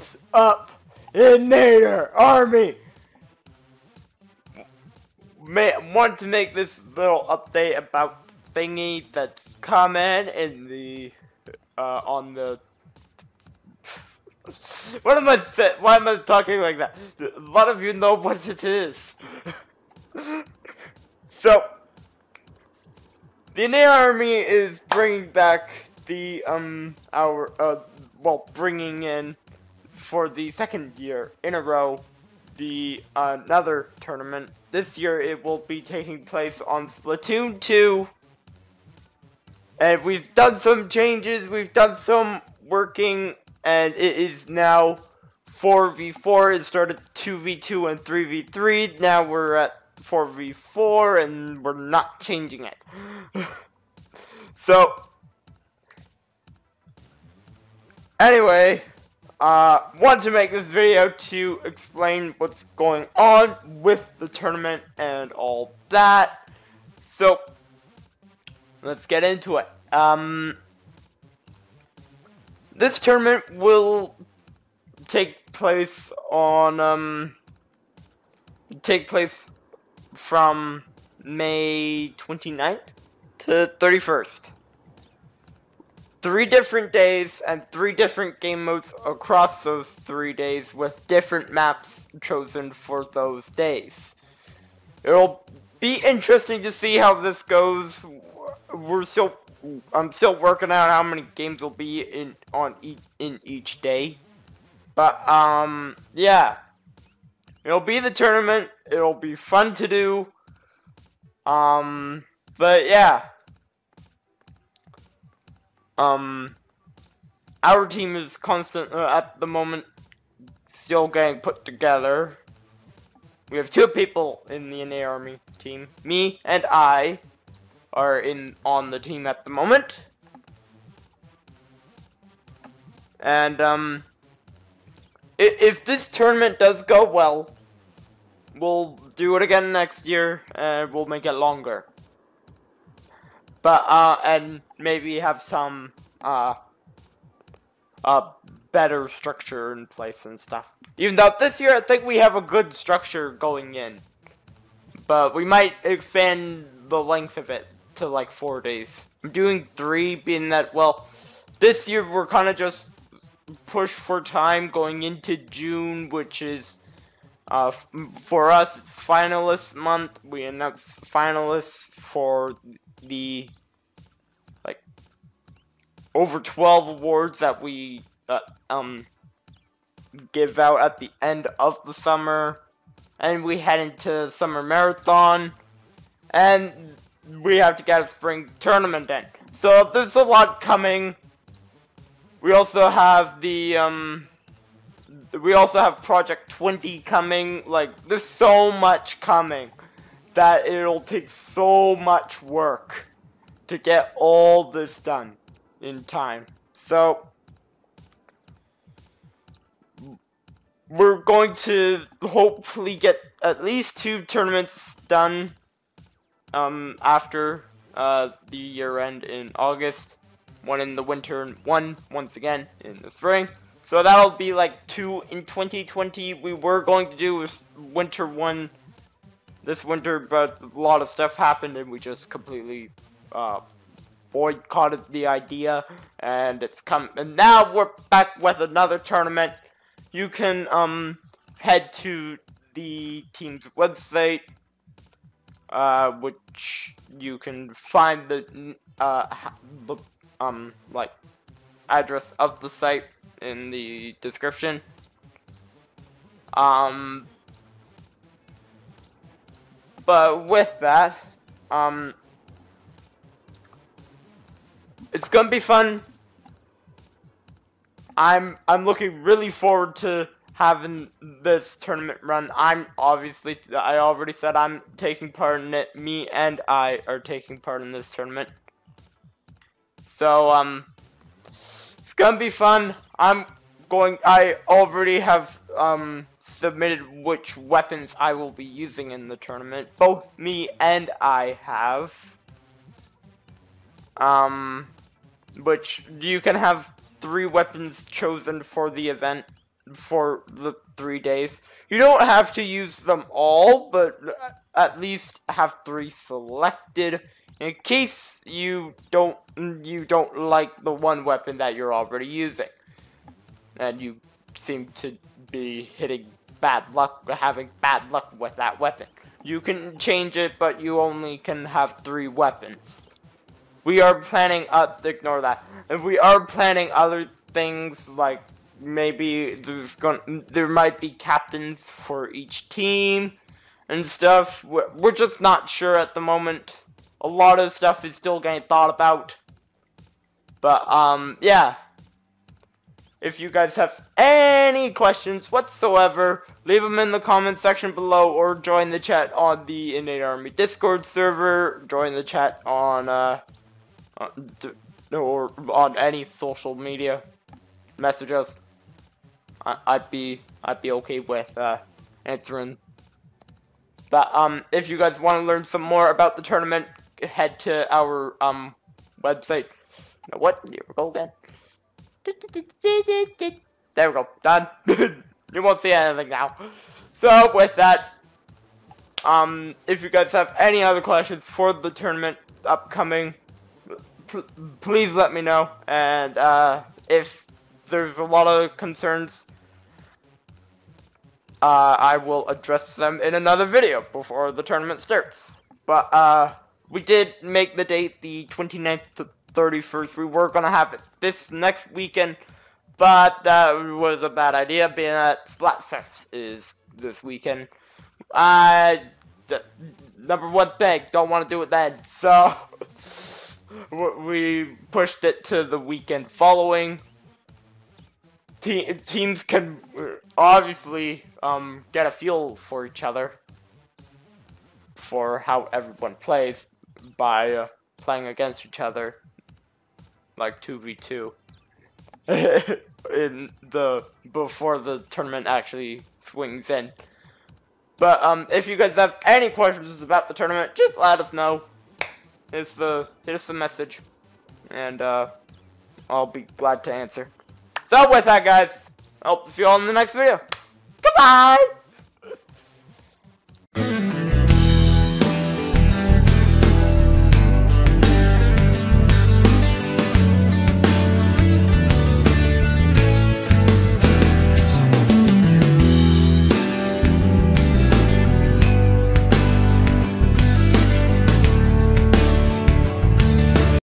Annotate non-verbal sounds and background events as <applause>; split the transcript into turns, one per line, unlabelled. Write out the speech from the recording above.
is up Inator Army? May, want to make this little update about thingy that's coming in the uh, on the what am I why am I talking like that? A lot of you know what it is. <laughs> so the Inator Army is bringing back the um our uh well bringing in for the second year in a row the uh, another tournament. This year it will be taking place on Splatoon 2. And we've done some changes, we've done some working, and it is now 4v4. It started 2v2 and 3v3. Now we're at 4v4 and we're not changing it. <laughs> so, anyway, uh, want to make this video to explain what's going on with the tournament and all that. So, let's get into it. Um, this tournament will take place on, um, take place from May 29th to 31st three different days and three different game modes across those three days with different maps chosen for those days. It'll be interesting to see how this goes. We're still, I'm still working out how many games will be in on each in each day, but um, yeah, it'll be the tournament. It'll be fun to do. Um, but yeah. Um, our team is constant uh, at the moment, still getting put together. We have two people in the NA Army team. Me and I are in on the team at the moment. And um, if, if this tournament does go well, we'll do it again next year and we'll make it longer. But, uh, and maybe have some, uh, uh, better structure in place and stuff. Even though this year I think we have a good structure going in. But we might expand the length of it to like four days. I'm doing three, being that, well, this year we're kind of just pushed for time going into June, which is, uh, for us, it's finalist month. We announce finalists for the over 12 awards that we uh, um give out at the end of the summer. And we head into summer marathon. And we have to get a spring tournament in. So there's a lot coming. We also have the um we also have project 20 coming. Like there's so much coming that it'll take so much work to get all this done in time. So, we're going to hopefully get at least two tournaments done um, after uh, the year end in August. One in the winter and one, once again, in the spring. So that'll be like two in 2020. We were going to do winter one this winter, but a lot of stuff happened and we just completely uh, boycotted the idea, and it's come. And now we're back with another tournament. You can um head to the team's website, uh, which you can find the uh the um like address of the site in the description. Um, but with that, um, it's gonna be fun. I'm I'm looking really forward to having this tournament run. I'm obviously I already said I'm taking part in it. Me and I are taking part in this tournament. So um it's gonna be fun. I'm going I already have um submitted which weapons I will be using in the tournament. Both me and I have. Um which you can have three weapons chosen for the event. for the three days. You don't have to use them all, but at least have three selected in case you don't you don't like the one weapon that you're already using. And you seem to be hitting bad luck, having bad luck with that weapon. You can change it, but you only can have three weapons. We are planning, uh, ignore that. And we are planning other things like maybe there's going there might be captains for each team and stuff. We're, we're just not sure at the moment. A lot of stuff is still getting thought about. But, um, yeah. If you guys have any questions whatsoever, leave them in the comment section below or join the chat on the Inator Army Discord server. Join the chat on, uh, or on any social media. Message us. I would be, I'd be okay with, uh, answering. But, um, if you guys want to learn some more about the tournament, head to our, um, website. What? Here we go again. There we go. Done. <laughs> you won't see anything now. So, with that, um, if you guys have any other questions for the tournament upcoming, please let me know. And, uh, if there's a lot of concerns, uh, I will address them in another video before the tournament starts. But, uh, we did make the date the 29th to 31st. We were going to have it this next weekend, but that was a bad idea, being that Splatfest is this weekend. Uh, number one thing, don't want to do it then, so <laughs> we pushed it to the weekend following. Te teams can obviously um, get a feel for each other for how everyone plays by uh, playing against each other like 2v2 <laughs> in the before the tournament actually swings in. But um if you guys have any questions about the tournament, just let us know. It's the us a message. And uh I'll be glad to answer. So with that guys, I hope to see you all in the next video. Goodbye!